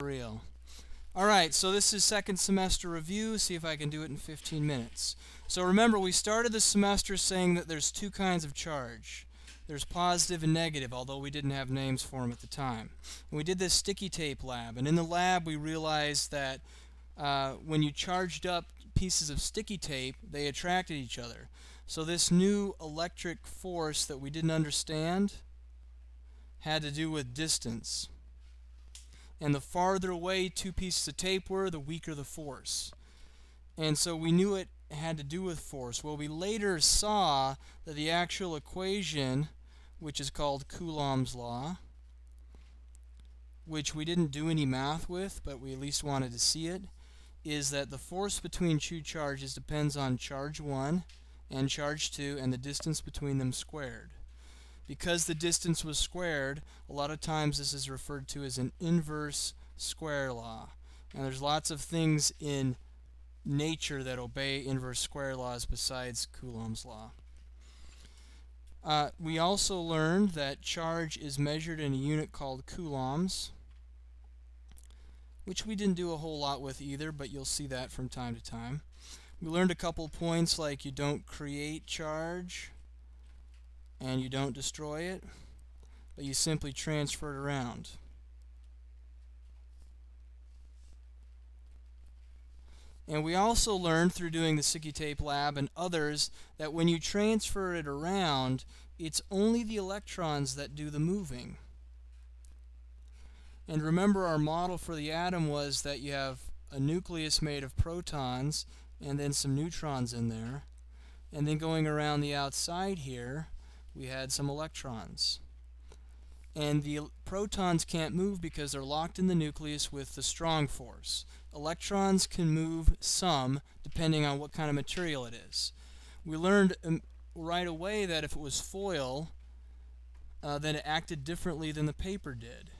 real. Alright, so this is second semester review. See if I can do it in 15 minutes. So remember, we started the semester saying that there's two kinds of charge. There's positive and negative, although we didn't have names for them at the time. And we did this sticky tape lab, and in the lab we realized that uh, when you charged up pieces of sticky tape, they attracted each other. So this new electric force that we didn't understand had to do with distance. And the farther away two pieces of tape were, the weaker the force. And so we knew it had to do with force. Well, we later saw that the actual equation, which is called Coulomb's law, which we didn't do any math with, but we at least wanted to see it, is that the force between two charges depends on charge 1 and charge 2 and the distance between them squared. Because the distance was squared, a lot of times this is referred to as an inverse square law. And there's lots of things in nature that obey inverse square laws besides Coulomb's law. Uh, we also learned that charge is measured in a unit called coulombs, which we didn't do a whole lot with either, but you'll see that from time to time. We learned a couple points like you don't create charge and you don't destroy it, but you simply transfer it around. And we also learned through doing the sticky tape lab and others that when you transfer it around, it's only the electrons that do the moving. And remember our model for the atom was that you have a nucleus made of protons and then some neutrons in there. And then going around the outside here, we had some electrons. And the protons can't move because they're locked in the nucleus with the strong force. Electrons can move some depending on what kind of material it is. We learned um, right away that if it was foil, uh, then it acted differently than the paper did.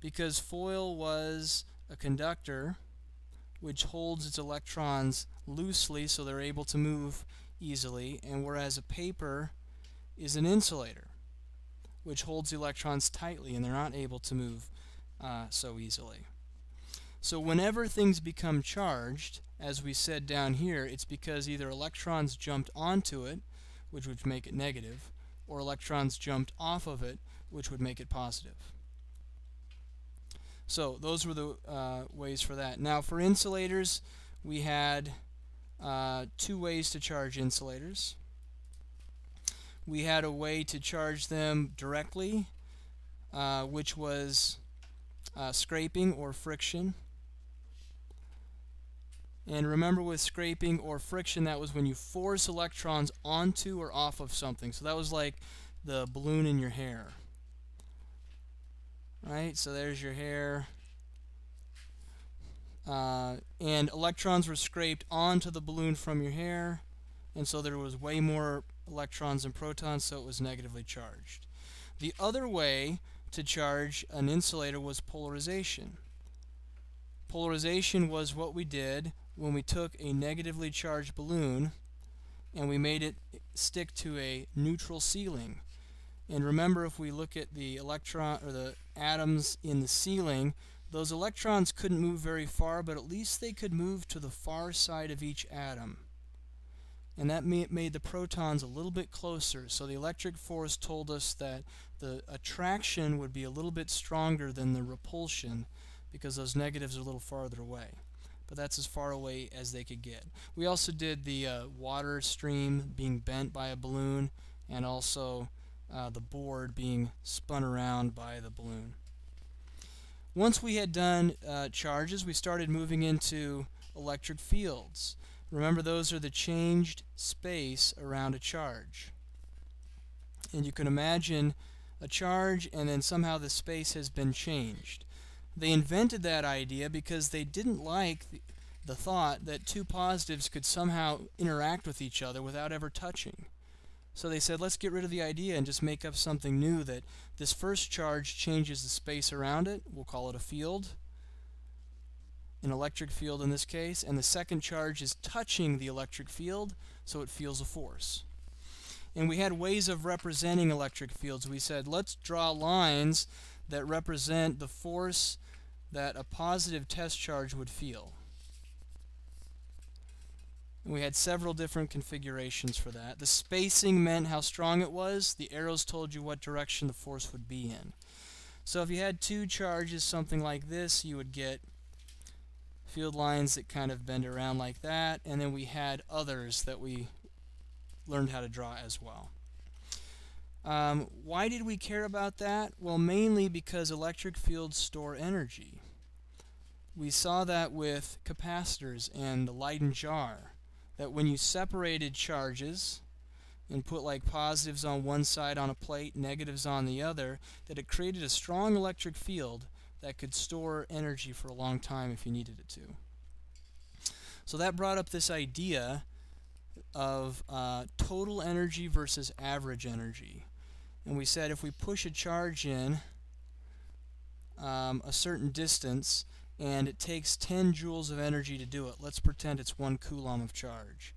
Because foil was a conductor which holds its electrons loosely so they're able to move easily, and whereas a paper is an insulator, which holds electrons tightly and they're not able to move uh, so easily. So whenever things become charged, as we said down here, it's because either electrons jumped onto it, which would make it negative, or electrons jumped off of it, which would make it positive. So those were the uh, ways for that. Now for insulators, we had uh, two ways to charge insulators we had a way to charge them directly, uh, which was uh, scraping or friction. And remember with scraping or friction, that was when you force electrons onto or off of something. So that was like the balloon in your hair. Right, so there's your hair. Uh, and electrons were scraped onto the balloon from your hair. And so there was way more electrons and protons, so it was negatively charged. The other way to charge an insulator was polarization. Polarization was what we did when we took a negatively charged balloon and we made it stick to a neutral ceiling. And remember if we look at the electron or the atoms in the ceiling, those electrons couldn't move very far, but at least they could move to the far side of each atom and that made the protons a little bit closer. So the electric force told us that the attraction would be a little bit stronger than the repulsion because those negatives are a little farther away. But that's as far away as they could get. We also did the uh, water stream being bent by a balloon and also uh, the board being spun around by the balloon. Once we had done uh, charges, we started moving into electric fields. Remember, those are the changed space around a charge. And you can imagine a charge and then somehow the space has been changed. They invented that idea because they didn't like the, the thought that two positives could somehow interact with each other without ever touching. So they said, let's get rid of the idea and just make up something new that this first charge changes the space around it. We'll call it a field an electric field in this case, and the second charge is touching the electric field, so it feels a force. And we had ways of representing electric fields. We said, let's draw lines that represent the force that a positive test charge would feel. And we had several different configurations for that. The spacing meant how strong it was. The arrows told you what direction the force would be in. So if you had two charges, something like this, you would get field lines that kind of bend around like that. And then we had others that we learned how to draw as well. Um, why did we care about that? Well, mainly because electric fields store energy. We saw that with capacitors and the Leyden jar, that when you separated charges and put like positives on one side on a plate, negatives on the other, that it created a strong electric field that could store energy for a long time if you needed it to. So that brought up this idea of uh, total energy versus average energy and we said if we push a charge in um, a certain distance and it takes 10 joules of energy to do it, let's pretend it's 1 coulomb of charge.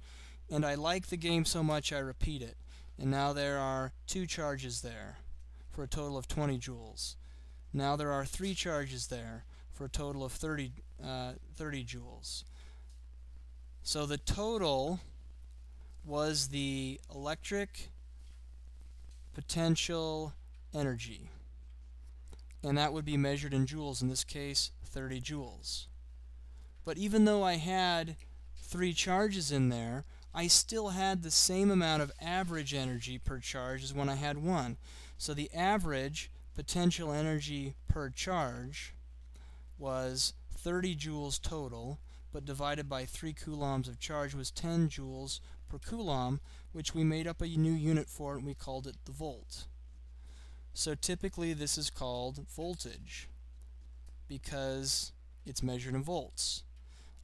And I like the game so much I repeat it. And now there are two charges there for a total of 20 joules. Now there are three charges there for a total of 30, uh, 30 joules. So the total was the electric potential energy. And that would be measured in joules, in this case 30 joules. But even though I had three charges in there, I still had the same amount of average energy per charge as when I had one. So the average potential energy per charge was 30 joules total, but divided by 3 coulombs of charge was 10 joules per coulomb, which we made up a new unit for and we called it the volt. So typically this is called voltage because it's measured in volts.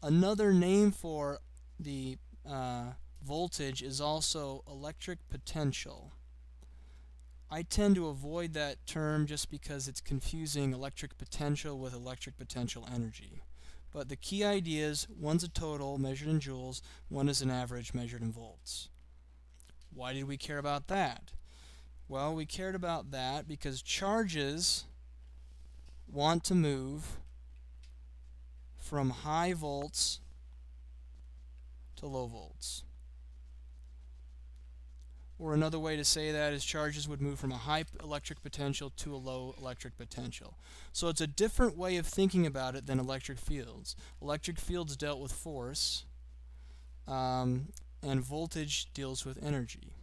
Another name for the uh, voltage is also electric potential. I tend to avoid that term just because it's confusing electric potential with electric potential energy. But the key idea is one's a total measured in joules, one is an average measured in volts. Why did we care about that? Well, we cared about that because charges want to move from high volts to low volts. Or another way to say that is charges would move from a high electric potential to a low electric potential. So it's a different way of thinking about it than electric fields. Electric fields dealt with force, um, and voltage deals with energy.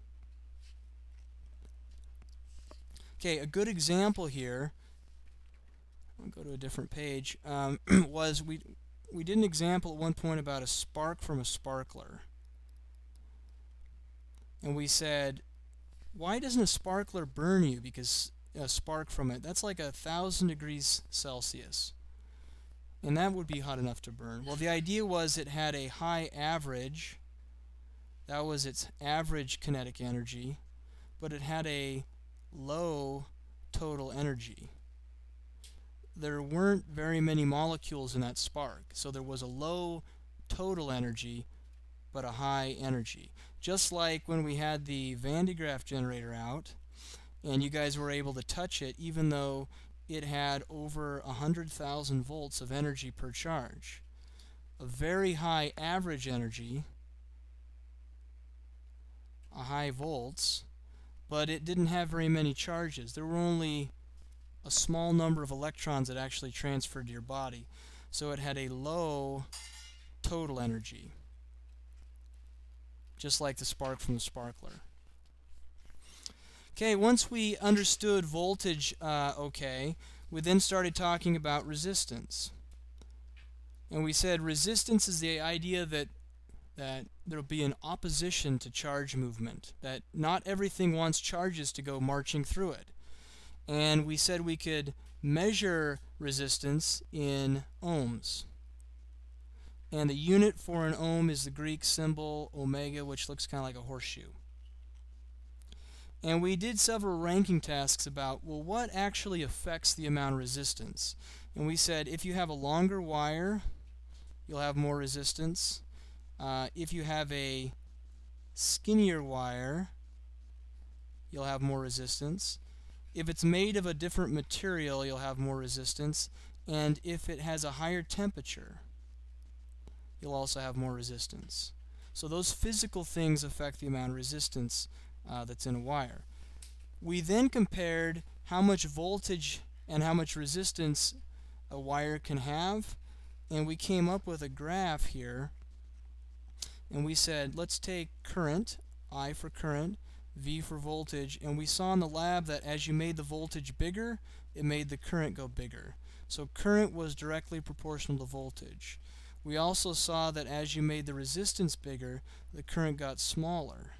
Okay, a good example here, I'll go to a different page, um, was we, we did an example at one point about a spark from a sparkler and we said, why doesn't a sparkler burn you? Because a spark from it, that's like a thousand degrees Celsius. And that would be hot enough to burn. Well, the idea was it had a high average. That was its average kinetic energy. But it had a low total energy. There weren't very many molecules in that spark. So there was a low total energy, but a high energy. Just like when we had the Van de Graaff generator out, and you guys were able to touch it even though it had over 100,000 volts of energy per charge. A very high average energy, a high volts, but it didn't have very many charges. There were only a small number of electrons that actually transferred to your body. So it had a low total energy just like the spark from the sparkler. Okay, once we understood voltage uh, okay, we then started talking about resistance. And we said resistance is the idea that that there will be an opposition to charge movement, that not everything wants charges to go marching through it. And we said we could measure resistance in ohms. And the unit for an ohm is the Greek symbol omega, which looks kind of like a horseshoe. And we did several ranking tasks about, well, what actually affects the amount of resistance? And we said if you have a longer wire, you'll have more resistance. Uh, if you have a skinnier wire, you'll have more resistance. If it's made of a different material, you'll have more resistance. and if it has a higher temperature, you'll also have more resistance. So those physical things affect the amount of resistance uh, that's in a wire. We then compared how much voltage and how much resistance a wire can have, and we came up with a graph here, and we said, let's take current, I for current, V for voltage, and we saw in the lab that as you made the voltage bigger, it made the current go bigger. So current was directly proportional to voltage. We also saw that as you made the resistance bigger, the current got smaller.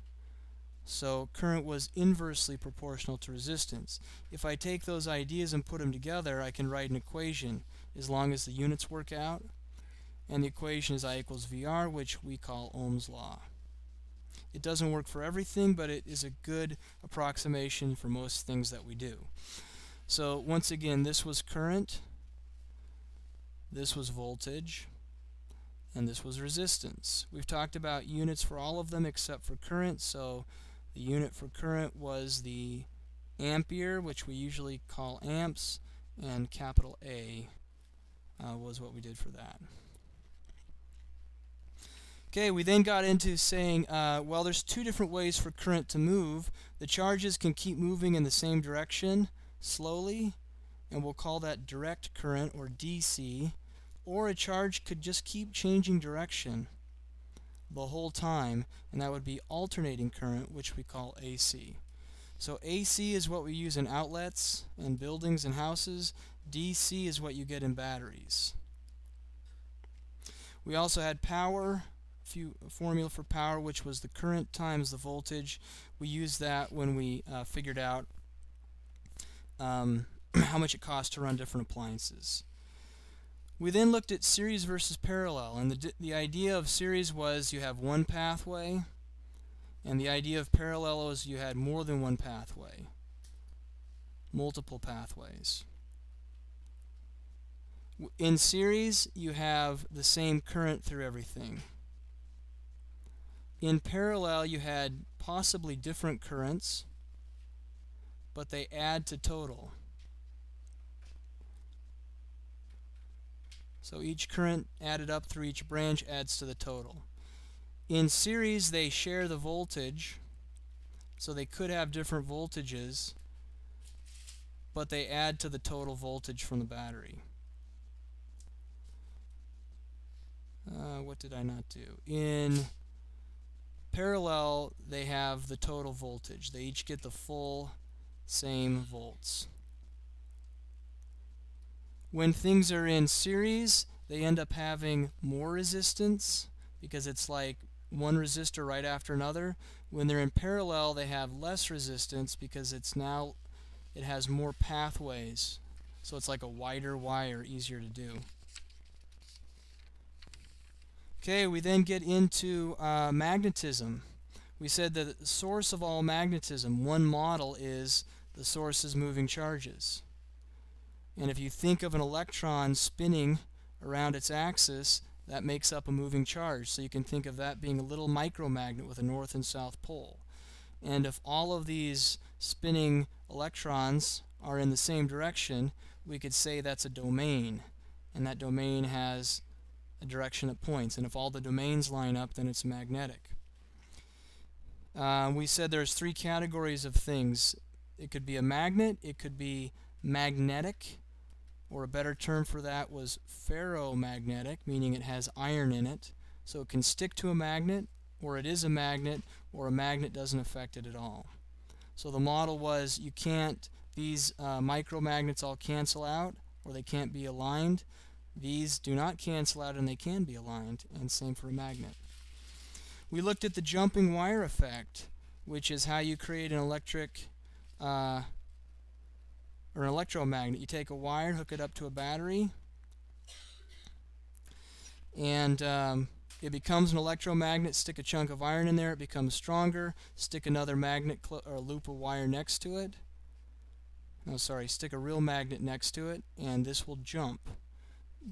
So current was inversely proportional to resistance. If I take those ideas and put them together, I can write an equation as long as the units work out. And the equation is I equals VR, which we call Ohm's law. It doesn't work for everything, but it is a good approximation for most things that we do. So once again, this was current, this was voltage, and this was resistance. We've talked about units for all of them except for current, so the unit for current was the ampere, which we usually call amps, and capital A uh, was what we did for that. Okay, we then got into saying, uh, well, there's two different ways for current to move. The charges can keep moving in the same direction slowly, and we'll call that direct current, or DC. Or a charge could just keep changing direction the whole time, and that would be alternating current, which we call AC. So AC is what we use in outlets and buildings and houses. DC is what you get in batteries. We also had power, few formula for power, which was the current times the voltage. We used that when we uh, figured out um, how much it costs to run different appliances. We then looked at series versus parallel, and the, the idea of series was you have one pathway, and the idea of parallel is you had more than one pathway, multiple pathways. In series, you have the same current through everything. In parallel, you had possibly different currents, but they add to total. So each current added up through each branch adds to the total. In series, they share the voltage, so they could have different voltages, but they add to the total voltage from the battery. Uh, what did I not do? In parallel, they have the total voltage. They each get the full same volts. When things are in series, they end up having more resistance because it's like one resistor right after another. When they're in parallel, they have less resistance because it's now it has more pathways. So it's like a wider wire, easier to do. Okay, we then get into uh, magnetism. We said that the source of all magnetism, one model, is the source is moving charges. And if you think of an electron spinning around its axis, that makes up a moving charge. So you can think of that being a little micromagnet with a north and south pole. And if all of these spinning electrons are in the same direction, we could say that's a domain. And that domain has a direction it points. And if all the domains line up, then it's magnetic. Uh, we said there's three categories of things. It could be a magnet, it could be magnetic, or a better term for that was ferromagnetic, meaning it has iron in it. So it can stick to a magnet, or it is a magnet, or a magnet doesn't affect it at all. So the model was you can't, these uh, micromagnets all cancel out, or they can't be aligned. These do not cancel out and they can be aligned, and same for a magnet. We looked at the jumping wire effect, which is how you create an electric uh, or an electromagnet. You take a wire, hook it up to a battery, and um, it becomes an electromagnet. Stick a chunk of iron in there, it becomes stronger. Stick another magnet or a loop of wire next to it. No, sorry, stick a real magnet next to it, and this will jump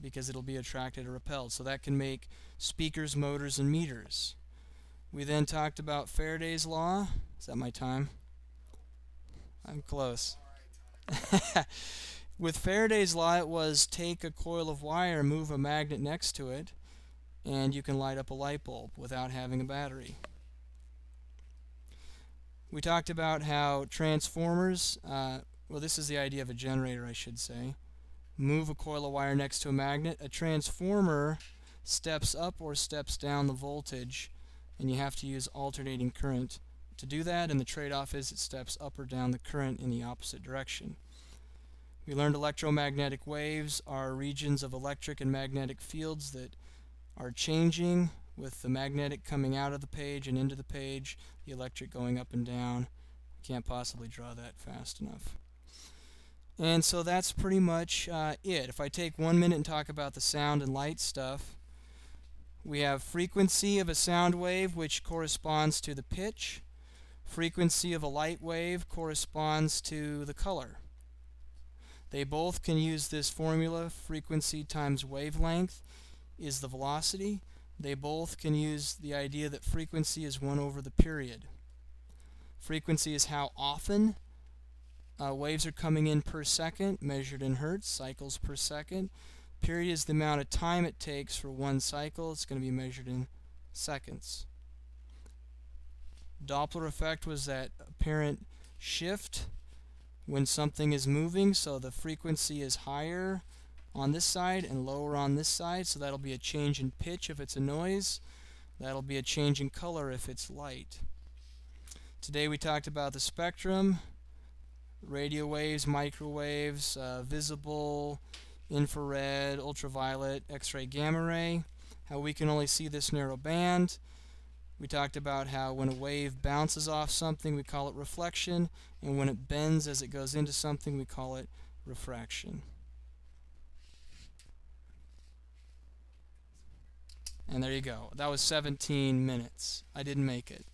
because it'll be attracted or repelled. So that can make speakers, motors, and meters. We then talked about Faraday's law. Is that my time? I'm close. With Faraday's law, it was take a coil of wire, move a magnet next to it, and you can light up a light bulb without having a battery. We talked about how transformers, uh, well this is the idea of a generator I should say, move a coil of wire next to a magnet. A transformer steps up or steps down the voltage and you have to use alternating current to do that and the trade-off is it steps up or down the current in the opposite direction. We learned electromagnetic waves are regions of electric and magnetic fields that are changing with the magnetic coming out of the page and into the page, the electric going up and down. Can't possibly draw that fast enough. And so that's pretty much uh, it. If I take one minute and talk about the sound and light stuff, we have frequency of a sound wave which corresponds to the pitch. Frequency of a light wave corresponds to the color. They both can use this formula, frequency times wavelength is the velocity. They both can use the idea that frequency is 1 over the period. Frequency is how often uh, waves are coming in per second, measured in hertz, cycles per second. Period is the amount of time it takes for one cycle. It's going to be measured in seconds. Doppler effect was that apparent shift when something is moving so the frequency is higher on this side and lower on this side so that'll be a change in pitch if it's a noise. That'll be a change in color if it's light. Today we talked about the spectrum radio waves microwaves uh, visible infrared ultraviolet x-ray gamma ray how we can only see this narrow band we talked about how when a wave bounces off something, we call it reflection, and when it bends as it goes into something, we call it refraction. And there you go. That was 17 minutes. I didn't make it.